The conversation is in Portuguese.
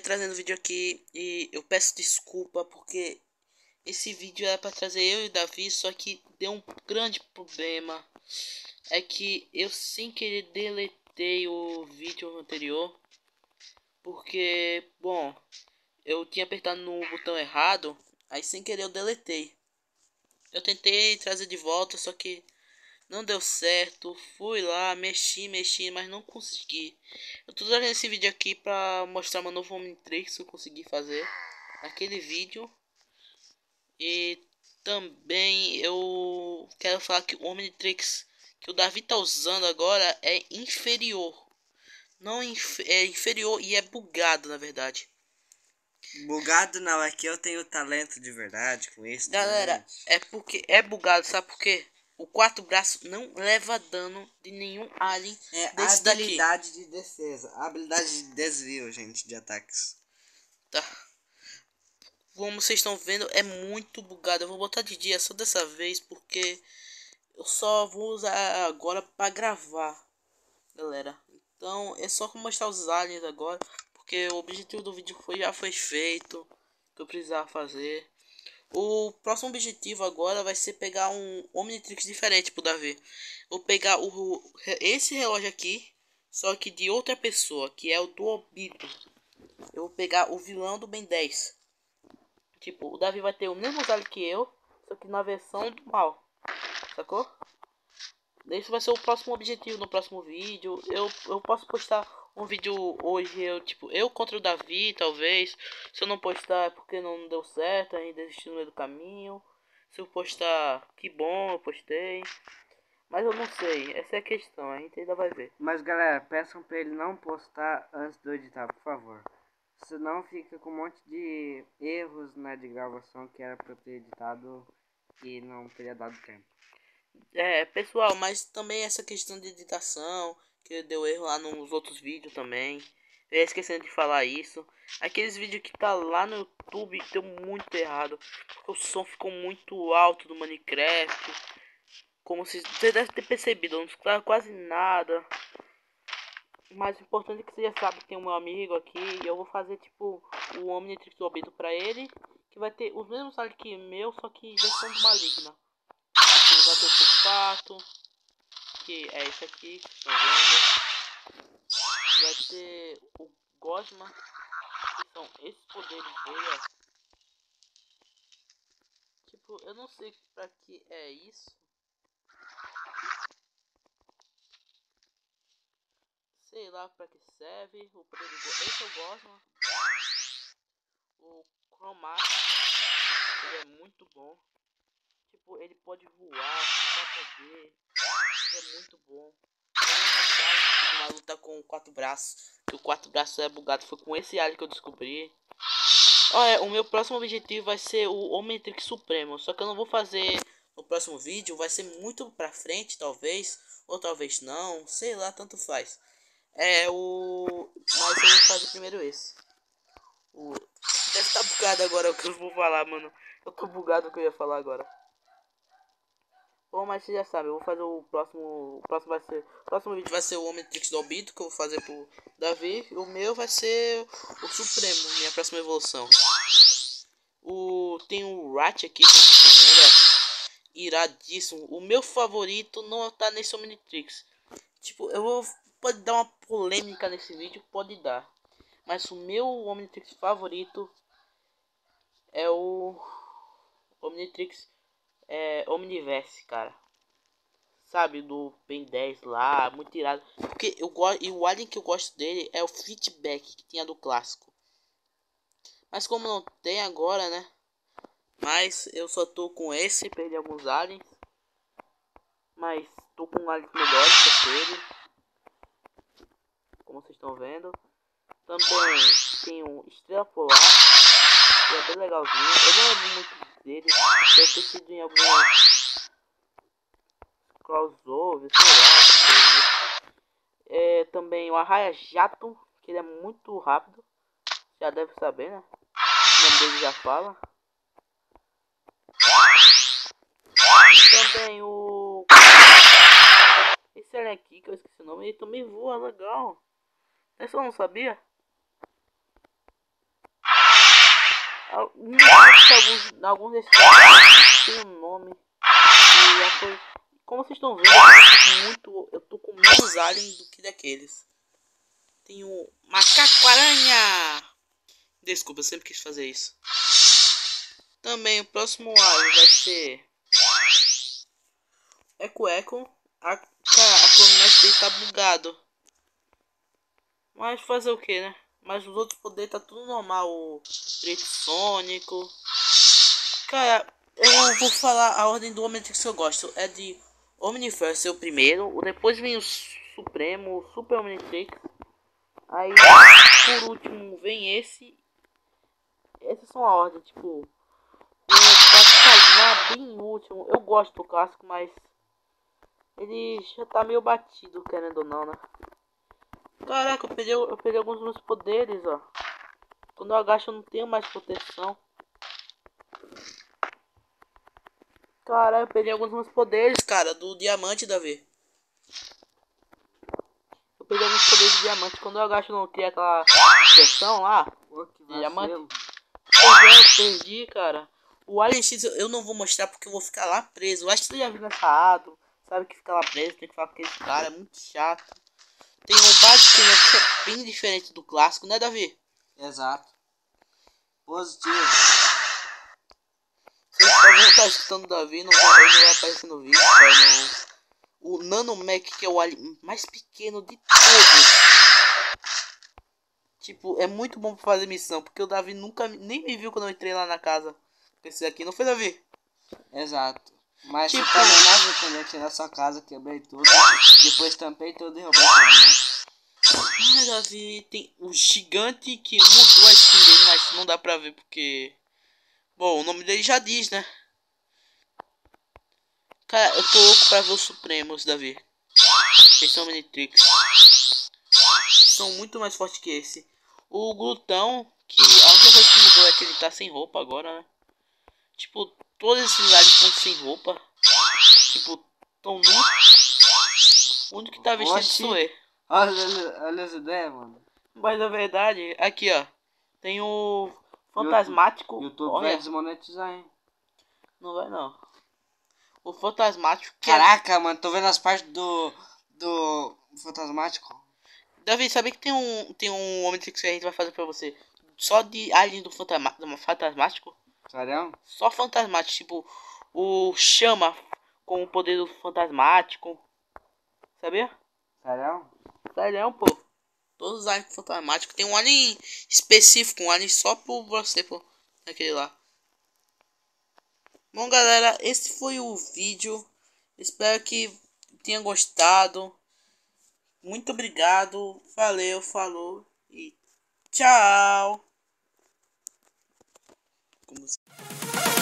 trazendo vídeo aqui e eu peço desculpa porque esse vídeo era para trazer eu e o Davi, só que deu um grande problema. É que eu sem querer deletei o vídeo anterior. Porque, bom, eu tinha apertado no botão errado, aí sem querer eu deletei. Eu tentei trazer de volta, só que não deu certo. Fui lá, mexi, mexi, mas não consegui. Eu tô trazendo esse vídeo aqui pra mostrar uma nova Omnitrix que eu consegui fazer naquele vídeo. E também eu quero falar que o Omnitrix que o Davi tá usando agora é inferior. Não inf é inferior e é bugado, na verdade. Bugado não, é que eu tenho talento de verdade com isso. Galera, é porque é bugado, sabe por quê? O quarto braço não leva dano de nenhum alien é desse habilidade daqui. de defesa, habilidade de desvio, gente, de ataques. Tá. Como vocês estão vendo, é muito bugado. Eu vou botar de dia só dessa vez, porque eu só vou usar agora para gravar, galera. Então, é só mostrar os aliens agora, porque o objetivo do vídeo foi, já foi feito, que eu precisava fazer. O próximo objetivo agora vai ser pegar um Omnitrix diferente pro Davi. Vou pegar o, esse relógio aqui, só que de outra pessoa, que é o do Obito. Eu vou pegar o vilão do Ben 10. Tipo, o Davi vai ter o mesmo usado que eu, só que na versão do mal. Sacou? Esse vai ser o próximo objetivo no próximo vídeo. Eu, eu posso postar um vídeo hoje, eu tipo, eu contra o Davi, talvez. Se eu não postar é porque não deu certo, ainda desisti no meio do caminho. Se eu postar, que bom, eu postei. Mas eu não sei, essa é a questão, a gente ainda vai ver. Mas galera, peçam pra ele não postar antes do editar, por favor. Senão fica com um monte de erros né, de gravação que era pra eu ter editado e não teria dado tempo. É, pessoal, mas também essa questão de editação, que deu erro lá nos outros vídeos também. Eu ia esquecendo de falar isso. Aqueles vídeos que tá lá no YouTube deu muito errado. O som ficou muito alto do Minecraft. Como se você deve ter percebido, não escutava quase nada. Mas o importante é que você já sabe que tem um meu amigo aqui. E eu vou fazer tipo o Omnitrix Obito pra ele. Que vai ter os mesmos salários que meu, só que versão do maligna. Tipo, vai ter o sulfato. Que é esse aqui, vendo. Vai ter o Gosma. São esses poderes dele. Tipo, eu não sei pra que é isso. Sei lá pra que serve. O poder do Esse eu gosto. O cromático. Ele é muito bom. Tipo, ele pode voar pra poder. É muito bom. Uma luta com quatro braços. Que o quatro braços é bugado. Foi com esse alien que eu descobri. Olha, o meu próximo objetivo vai ser o Omnitrix Supremo. Só que eu não vou fazer no próximo vídeo. Vai ser muito pra frente, talvez. Ou talvez não. Sei lá, tanto faz. É o. Mas eu vou fazer primeiro esse. O. Deve estar tá bugado agora o que eu vou falar, mano. Eu tô bugado o que eu ia falar agora. Bom, mas você já sabe, eu vou fazer o próximo. O próximo vai ser. Próximo vídeo vai ser o Omnitrix do Obito, que eu vou fazer pro Davi. O meu vai ser o Supremo, minha próxima evolução. O. Tem o Rat aqui, que vocês estão vendo, ó. Iradíssimo. O meu favorito não tá nesse Omnitrix. Tipo, eu vou Pode dar uma polêmica nesse vídeo, pode dar. Mas o meu Omnitrix favorito é o Omnitrix é, Omniverse, cara. Sabe, do Ben 10 lá, muito irado. Porque eu gosto. E o alien que eu gosto dele é o feedback que tinha do clássico. Mas como não tem agora, né? Mas eu só tô com esse, perdi alguns aliens. Mas tô com um alien melhor que ele como vocês estão vendo. Também tem um Estrela Polar, que é bem legalzinho. Eu não muito dele, deve ter sido em alguns crossover, sei lá. É, também o Arraia Jato, que ele é muito rápido. Já deve saber, né? O nome dele já fala. Também o. Esse aqui que eu esqueci o nome, ele também voa legal. Eu não sabia. Alguns, alguns desses não tem um nome. E já foi. Como vocês estão vendo, eu muito, eu tô com menos alien do que daqueles. Tem o macaco-aranha. Desculpa, eu sempre quis fazer isso. Também o próximo alien vai ser... Eco Eco. A, cara, a coluna dele tá bugado. Mas fazer o que, né? Mas os outros poderes tá tudo normal. O Preto Sônico. Cara, eu vou falar a ordem do Omnitrix que eu gosto. É de Omniverse é o primeiro. Depois vem o Supremo, o Super Omnitrix. Aí por último vem esse. Essas são a ordem, tipo. O clássico bem último. Eu gosto do clássico, mas ele já tá meio batido, querendo ou não, né? Caraca, eu perdi, eu perdi alguns dos meus poderes, ó. Quando eu agacho eu não tenho mais proteção. Cara, eu perdi alguns dos meus poderes, cara, do diamante, Davi. Eu perdi alguns poderes de diamante. Quando eu agacho não tem aquela expressão lá. Pô, que Diamante. Pois é, eu perdi, cara. O Alien X eu não vou mostrar porque eu vou ficar lá preso. Eu acho que você já viu nessa ado. Sabe que fica lá preso, tem que falar com aquele cara, é muito chato. Tem o Batman que é bem diferente do clássico, né, Davi? Exato. Positivo. Vocês só vão estar escutando o Davi, não vai, ele não vai aparecer no vídeo, cara, não. O Nanomech, que é o alien mais pequeno de todos. Tipo, é muito bom pra fazer missão, porque o Davi nunca nem me viu quando eu entrei lá na casa. Esse aqui, não foi, Davi? Exato. Mas Tipo- também não viu quando eu entrei na sua casa, quebrei tudo. Depois tampei tudo e roubei tudo, né? Ai, Davi, tem o gigante que mudou a skin dele, mas não dá pra ver porque. Bom, o nome dele já diz, né? Cara, eu tô louco pra ver os Supremos, Davi. Eles são Omnitrix. São muito mais fortes que esse. O Glutão, que a única coisa que mudou é que ele tá sem roupa agora, né? Tipo, todos esses aliens estão sem roupa. Tipo, tão nu. O único que tá vestido Oxi. sou eu. Olha, olha, as ideias, mano. Mas na verdade, aqui ó. Tem o Fantasmático. YouTube Olha, vai desmonetizar, hein? não vai não. O Fantasmático. é- Caraca, mano, tô vendo as partes do. do. Fantasmático. Davi, sabia que tem um. Tem um Omnitrix que a gente vai fazer pra você. Só de alien do, fantasma, do Fantasmático? Sério? Só fantasmático. Tipo, o Chama com o poder do Fantasmático. Sabia? Sério? Sério, pô. Todos os aliens fantasmáticos. Tem um alien específico, um alien só por você, pô. Aquele lá. Bom, galera, esse foi o vídeo. Espero que tenha gostado. Muito obrigado. Valeu, falou e tchau com você.